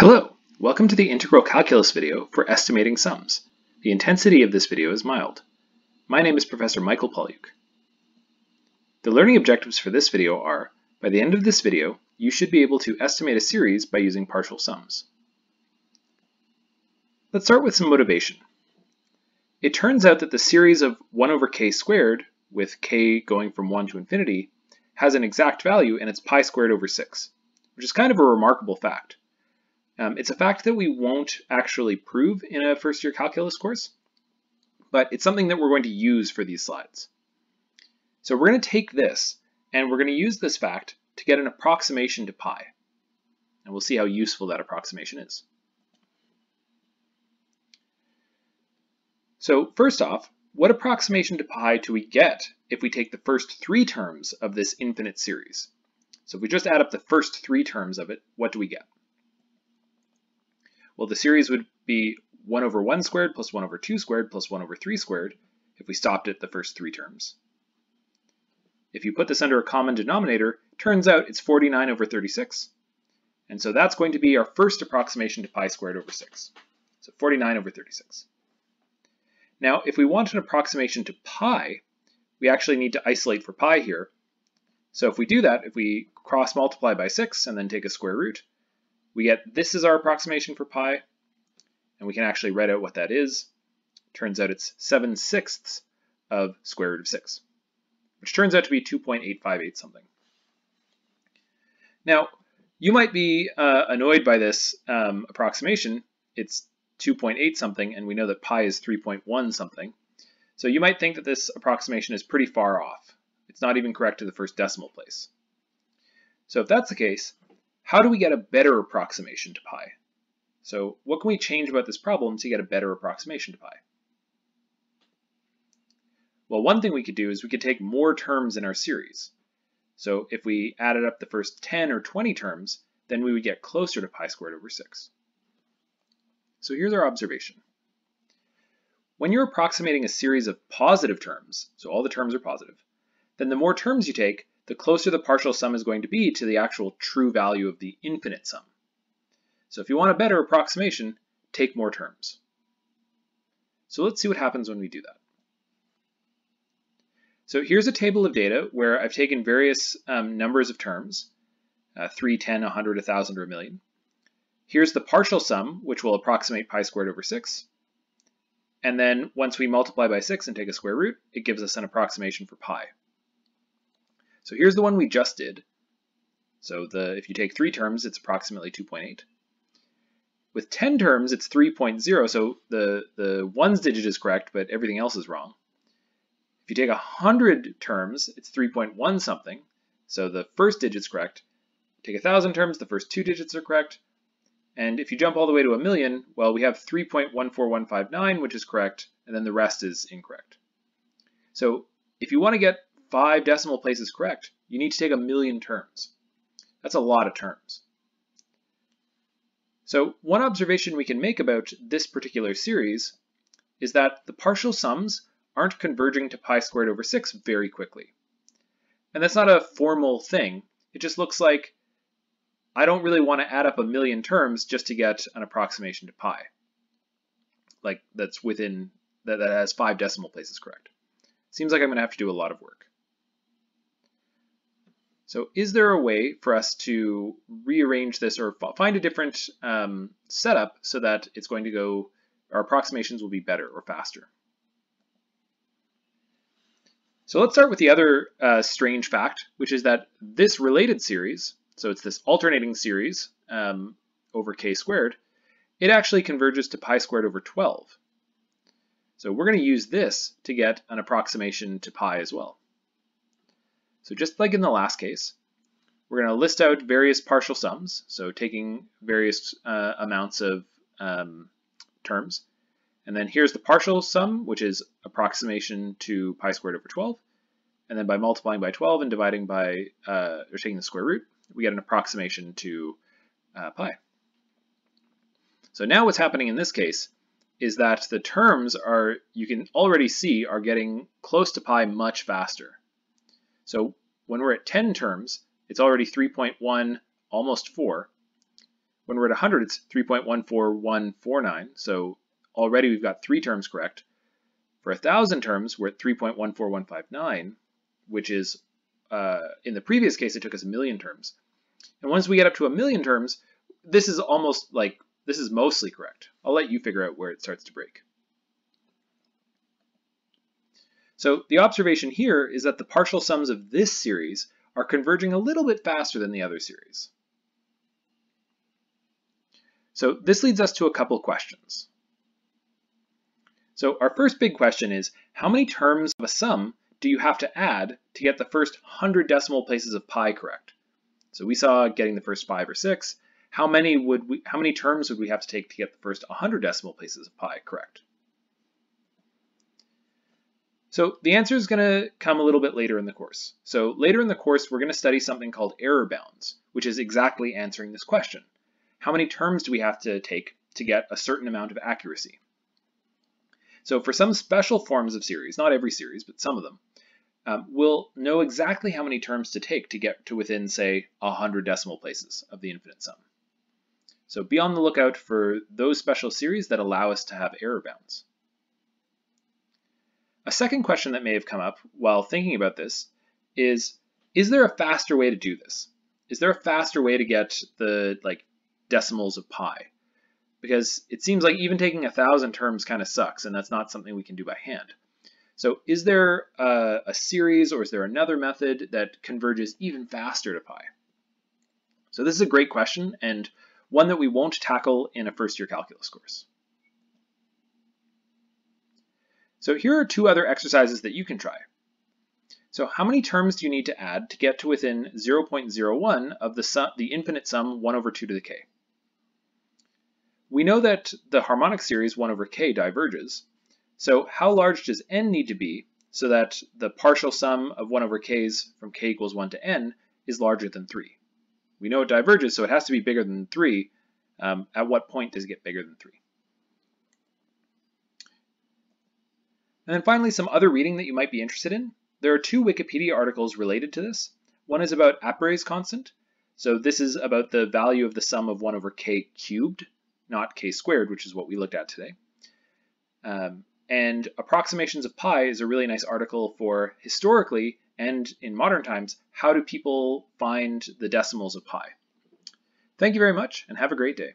Hello! Welcome to the integral calculus video for estimating sums. The intensity of this video is mild. My name is Professor Michael Pawliuk. The learning objectives for this video are, by the end of this video, you should be able to estimate a series by using partial sums. Let's start with some motivation. It turns out that the series of 1 over k squared, with k going from 1 to infinity, has an exact value and it's pi squared over 6, which is kind of a remarkable fact. Um, it's a fact that we won't actually prove in a first year calculus course, but it's something that we're going to use for these slides. So we're going to take this and we're going to use this fact to get an approximation to pi. And we'll see how useful that approximation is. So first off, what approximation to pi do we get if we take the first three terms of this infinite series? So if we just add up the first three terms of it, what do we get? Well, the series would be 1 over 1 squared plus 1 over 2 squared plus 1 over 3 squared if we stopped at the first three terms. If you put this under a common denominator, turns out it's 49 over 36. And so that's going to be our first approximation to pi squared over 6. So 49 over 36. Now, if we want an approximation to pi, we actually need to isolate for pi here. So if we do that, if we cross multiply by 6 and then take a square root, we get this is our approximation for pi, and we can actually write out what that is. Turns out it's 7 sixths of square root of 6, which turns out to be 2.858 something. Now, you might be uh, annoyed by this um, approximation. It's 2.8 something, and we know that pi is 3.1 something. So you might think that this approximation is pretty far off. It's not even correct to the first decimal place. So if that's the case, how do we get a better approximation to pi? So what can we change about this problem to get a better approximation to pi? Well, one thing we could do is we could take more terms in our series. So if we added up the first 10 or 20 terms, then we would get closer to pi squared over 6. So here's our observation. When you're approximating a series of positive terms, so all the terms are positive, then the more terms you take, the closer the partial sum is going to be to the actual true value of the infinite sum. So if you want a better approximation, take more terms. So let's see what happens when we do that. So here's a table of data where I've taken various um, numbers of terms, uh, 3, 10, 100, 1,000, or a million. Here's the partial sum, which will approximate pi squared over 6. And then once we multiply by 6 and take a square root, it gives us an approximation for pi. So here's the one we just did. So the if you take three terms, it's approximately 2.8. With 10 terms, it's 3.0, so the, the ones digit is correct, but everything else is wrong. If you take 100 terms, it's 3.1 something, so the first digit's correct. Take 1,000 terms, the first two digits are correct. And if you jump all the way to a million, well, we have 3.14159, which is correct, and then the rest is incorrect. So if you want to get five decimal places correct, you need to take a million terms. That's a lot of terms. So one observation we can make about this particular series is that the partial sums aren't converging to pi squared over 6 very quickly. And that's not a formal thing. It just looks like I don't really want to add up a million terms just to get an approximation to pi. Like that's within, that, that has five decimal places correct. Seems like I'm going to have to do a lot of work. So is there a way for us to rearrange this or find a different um, setup so that it's going to go, our approximations will be better or faster? So let's start with the other uh, strange fact, which is that this related series, so it's this alternating series um, over k squared, it actually converges to pi squared over 12. So we're going to use this to get an approximation to pi as well. So just like in the last case, we're going to list out various partial sums, so taking various uh, amounts of um, terms. And then here's the partial sum, which is approximation to pi squared over 12. And then by multiplying by 12 and dividing by, uh, or taking the square root, we get an approximation to uh, pi. So now what's happening in this case is that the terms are, you can already see, are getting close to pi much faster. So when we're at 10 terms, it's already 3.1, almost 4. When we're at 100, it's 3.14149, so already we've got three terms correct. For 1,000 terms, we're at 3.14159, which is, uh, in the previous case, it took us a million terms. And once we get up to a million terms, this is almost like, this is mostly correct. I'll let you figure out where it starts to break. So the observation here is that the partial sums of this series are converging a little bit faster than the other series. So this leads us to a couple questions. So our first big question is, how many terms of a sum do you have to add to get the first 100 decimal places of pi correct? So we saw getting the first five or six. How many would we, how many terms would we have to take to get the first 100 decimal places of pi correct? So the answer is going to come a little bit later in the course. So later in the course, we're going to study something called error bounds, which is exactly answering this question. How many terms do we have to take to get a certain amount of accuracy? So for some special forms of series, not every series, but some of them, um, we'll know exactly how many terms to take to get to within, say, 100 decimal places of the infinite sum. So be on the lookout for those special series that allow us to have error bounds. A second question that may have come up while thinking about this is, is there a faster way to do this? Is there a faster way to get the like decimals of pi? Because it seems like even taking a thousand terms kind of sucks, and that's not something we can do by hand. So is there a, a series or is there another method that converges even faster to pi? So this is a great question and one that we won't tackle in a first year calculus course. So here are two other exercises that you can try. So how many terms do you need to add to get to within 0.01 of the, sum, the infinite sum 1 over 2 to the k? We know that the harmonic series 1 over k diverges. So how large does n need to be so that the partial sum of 1 over k's from k equals 1 to n is larger than 3? We know it diverges, so it has to be bigger than 3. Um, at what point does it get bigger than 3? And then finally, some other reading that you might be interested in. There are two Wikipedia articles related to this. One is about Apéry's constant. So this is about the value of the sum of 1 over k cubed, not k squared, which is what we looked at today. Um, and Approximations of Pi is a really nice article for historically and in modern times, how do people find the decimals of pi? Thank you very much and have a great day.